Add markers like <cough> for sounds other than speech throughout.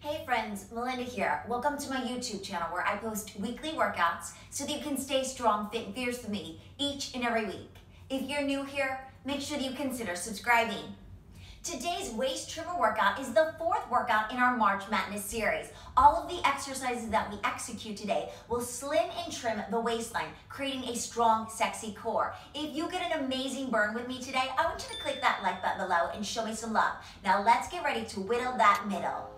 Hey friends, Melinda here. Welcome to my YouTube channel where I post weekly workouts so that you can stay strong, fit, and fierce with me each and every week. If you're new here, make sure that you consider subscribing. Today's waist trimmer workout is the fourth workout in our March MATness series. All of the exercises that we execute today will slim and trim the waistline, creating a strong, sexy core. If you get an amazing burn with me today, I want you to click that like button below and show me some love. Now let's get ready to whittle that middle.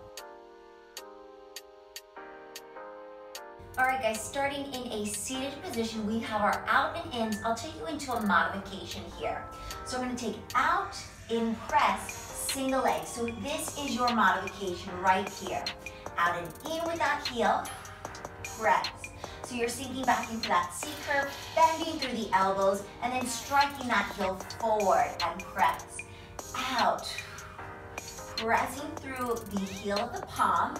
All right, guys, starting in a seated position, we have our out and ins. I'll take you into a modification here. So I'm gonna take out, in press, single leg. So this is your modification right here. Out and in with that heel, press. So you're sinking back into that C curve, bending through the elbows, and then striking that heel forward and press. Out, pressing through the heel of the palm,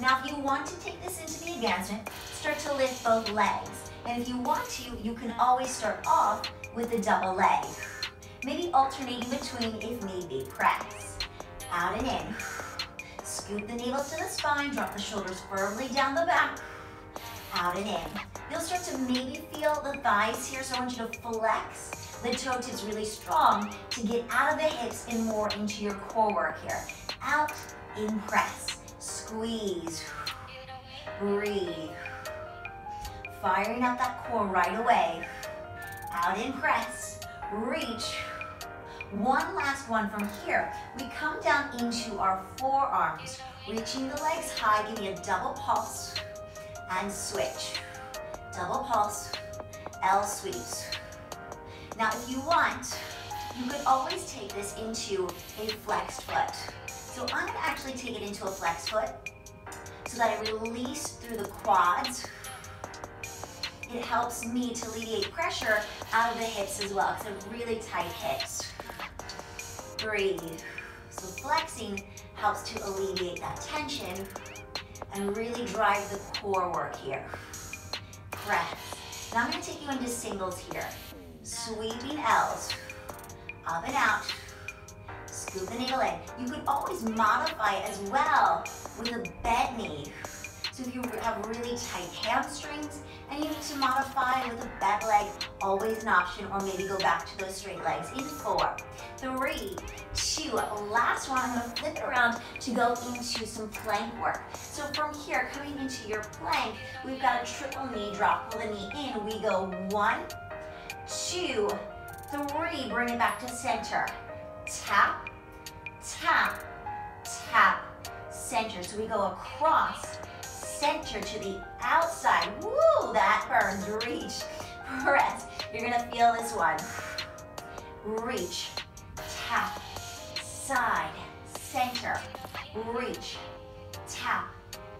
now, if you want to take this start to lift both legs. And if you want to, you can always start off with a double leg. Maybe alternating between if need be. Press. Out and in. Scoop the navel to the spine, drop the shoulders firmly down the back. Out and in. You'll start to maybe feel the thighs here, so I want you to flex the toe tips really strong to get out of the hips and more into your core work here. Out, in, press. Squeeze. Breathe. Firing out that core right away. Out in press. Reach. One last one from here. We come down into our forearms. Reaching the legs high, give me a double pulse and switch. Double pulse, L sweeps. Now if you want, you could always take this into a flexed foot. So I'm gonna actually take it into a flex foot so that I release through the quads. It helps me to alleviate pressure out of the hips as well because really tight hips. Breathe. So flexing helps to alleviate that tension and really drive the core work here. Press. Now I'm gonna take you into singles here. Sweeping L's, up and out, scoop the navel in. You could always modify as well with a bent knee. So if you have really tight hamstrings and you need to modify with a bent leg, always an option, or maybe go back to those straight legs. In four, three, two, last one, I'm gonna flip it around to go into some plank work. So from here, coming into your plank, we've got a triple knee drop, pull the knee in, we go one, two, three, bring it back to center, tap, tap, tap, center. So we go across, center to the outside. Woo, that burns. Reach, press. You're gonna feel this one. Reach, tap, side, center, reach, tap,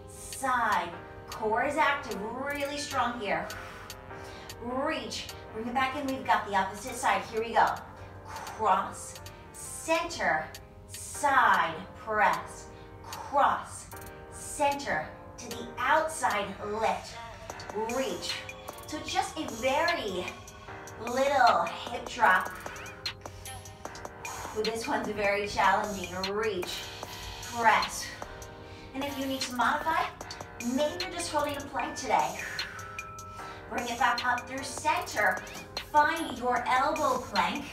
side. Core is active, really strong here. Reach, bring it back in. We've got the opposite side. Here we go. Cross, center, side, press, cross, center, to the outside, lift, reach. So just a very little hip drop. With this one's very challenging, reach, press. And if you need to modify, maybe you're just holding a plank today. Bring it back up through center. Find your elbow plank.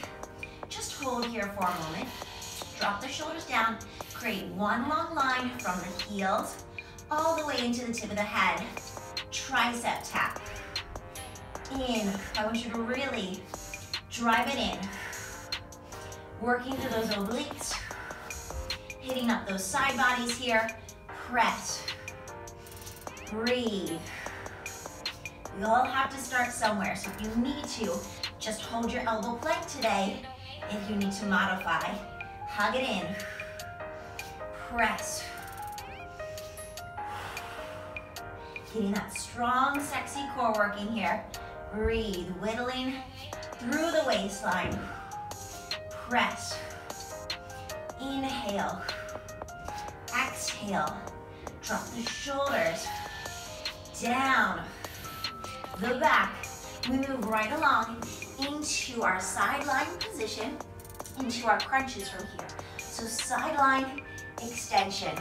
Just hold here for a moment. Drop the shoulders down. Create one long line from the heels all the way into the tip of the head. Tricep tap. In. I want you to really drive it in. Working through those obliques. Hitting up those side bodies here. Press. Breathe. We all have to start somewhere, so if you need to, just hold your elbow plank today. If you need to modify, hug it in. Press. Getting that strong, sexy core working here. Breathe, whittling through the waistline. Press. Inhale. Exhale. Drop the shoulders. Down. The back. We move right along into our side-lying position, into our crunches from here. So side-lying extension.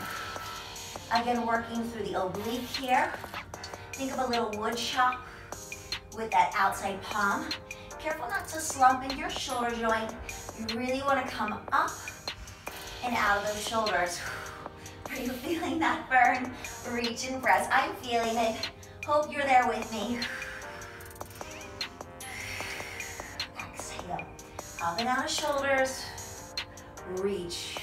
Again, working through the oblique here. Think of a little wood chop with that outside palm. Careful not to slump in your shoulder joint. You really want to come up and out of those shoulders. <sighs> Are you <laughs> feeling that burn? Reach and press. I'm feeling it. Hope you're there with me. <sighs> <sighs> Up and out of shoulders. Reach.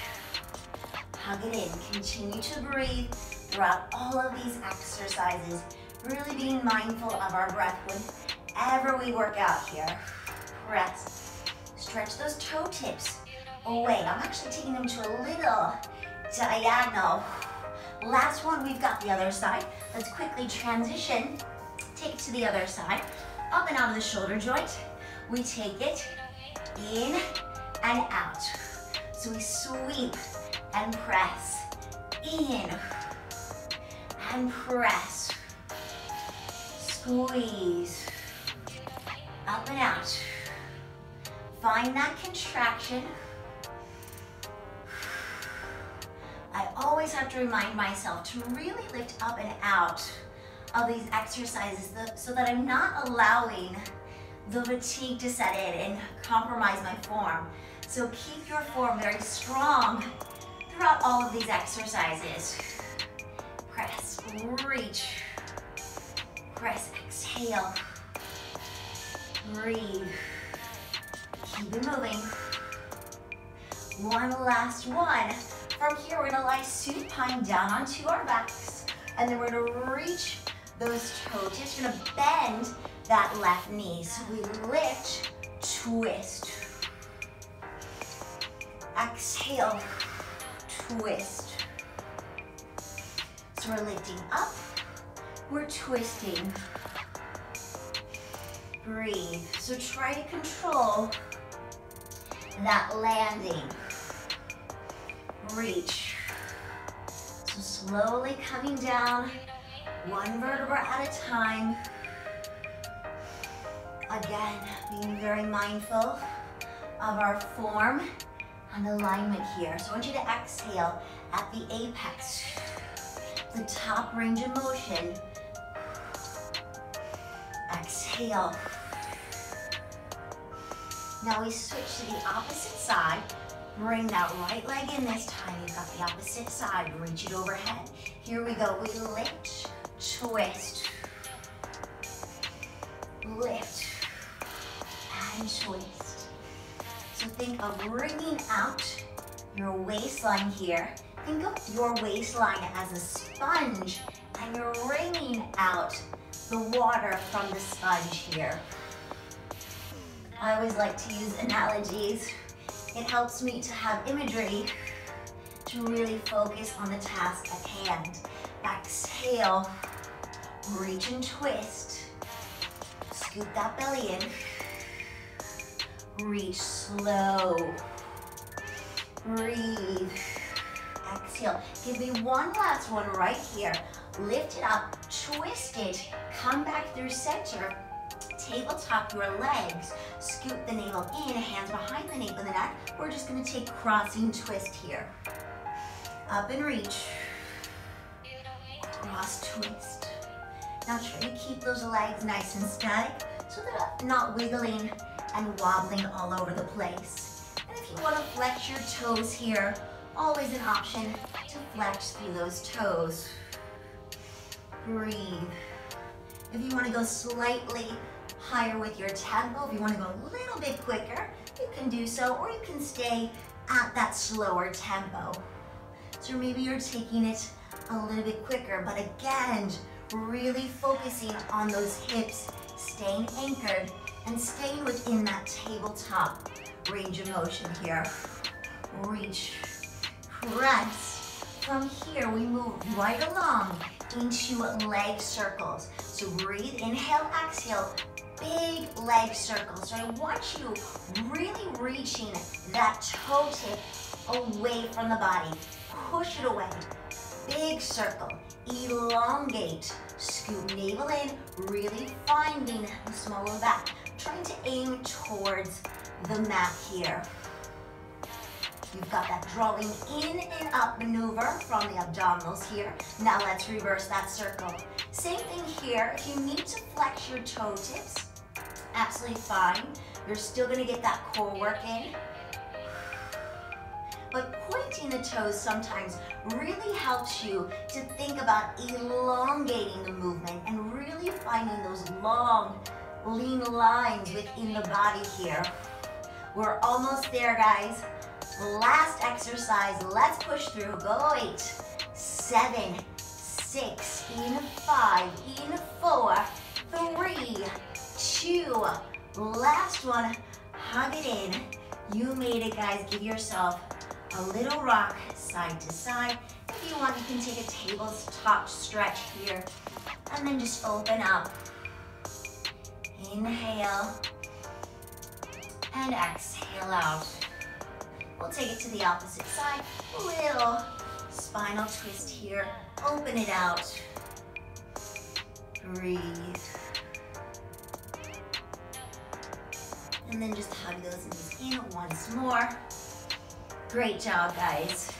Hug it in. Continue to breathe throughout all of these exercises. Really being mindful of our breath whenever we work out here. Press. Stretch those toe tips away. I'm actually taking them to a little diagonal. Last one, we've got the other side. Let's quickly transition. Take it to the other side. Up and out of the shoulder joint. We take it in and out. So we sweep and press. In and press. Squeeze. Up and out. Find that contraction. I always have to remind myself to really lift up and out of these exercises so that I'm not allowing the fatigue to set in and compromise my form. So keep your form very strong throughout all of these exercises. Press, reach, press, exhale, breathe, keep it moving. One last one. From here, we're gonna lie supine down onto our backs, and then we're gonna reach those toe tips. We're gonna bend that left knee. So we lift, twist. Exhale, twist. So we're lifting up, we're twisting. Breathe. So try to control that landing reach. So slowly coming down, one vertebra at a time. Again, being very mindful of our form and alignment here. So I want you to exhale at the apex, the top range of motion. Exhale. Now we switch to the opposite side. Bring that right leg in this time. You've got the opposite side. Reach it overhead. Here we go. We lift, twist, lift, and twist. So think of bringing out your waistline here. Think of your waistline as a sponge and you're wringing out the water from the sponge here. I always like to use analogies it helps me to have imagery to really focus on the task at hand. Exhale, reach and twist. Scoop that belly in. Reach slow. Breathe. Exhale. Give me one last one right here. Lift it up, twist it, come back through center, tabletop your legs, scoop the navel in, hands behind the nape of the neck. We're just gonna take crossing twist here. Up and reach. Cross twist. Now try to keep those legs nice and static so they're not wiggling and wobbling all over the place. And if you wanna flex your toes here, always an option to flex through those toes. Breathe. If you wanna go slightly higher with your tempo. If you want to go a little bit quicker, you can do so, or you can stay at that slower tempo. So maybe you're taking it a little bit quicker, but again, really focusing on those hips, staying anchored and staying within that tabletop range of motion here. Reach, press. From here, we move right along into leg circles. So breathe, inhale, exhale, big leg circles. So I want you really reaching that toe tip away from the body. Push it away. Big circle. Elongate. Scoop navel in, really finding the small the back. Trying to aim towards the mat here. You've got that drawing in and up maneuver from the abdominals here. Now let's reverse that circle. Same thing here. If you need to flex your toe tips, absolutely fine. You're still gonna get that core work in. But pointing the toes sometimes really helps you to think about elongating the movement and really finding those long, lean lines within the body here. We're almost there, guys. Last exercise, let's push through. Go eight, seven, six, in five, in four, three, two, last one, hug it in. You made it, guys. Give yourself a little rock side to side. If you want, you can take a tabletop stretch here and then just open up. Inhale and exhale out. We'll take it to the opposite side. A Little spinal twist here. Open it out. Breathe. And then just hug those knees in once more. Great job, guys.